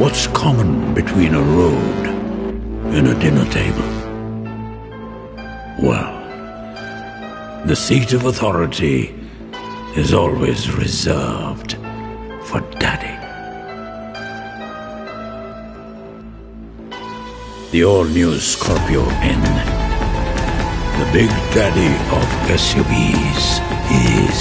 What's common between a road and a dinner table? Well, the seat of authority is always reserved for Daddy. The all-new Scorpio N, the big daddy of SUVs, is.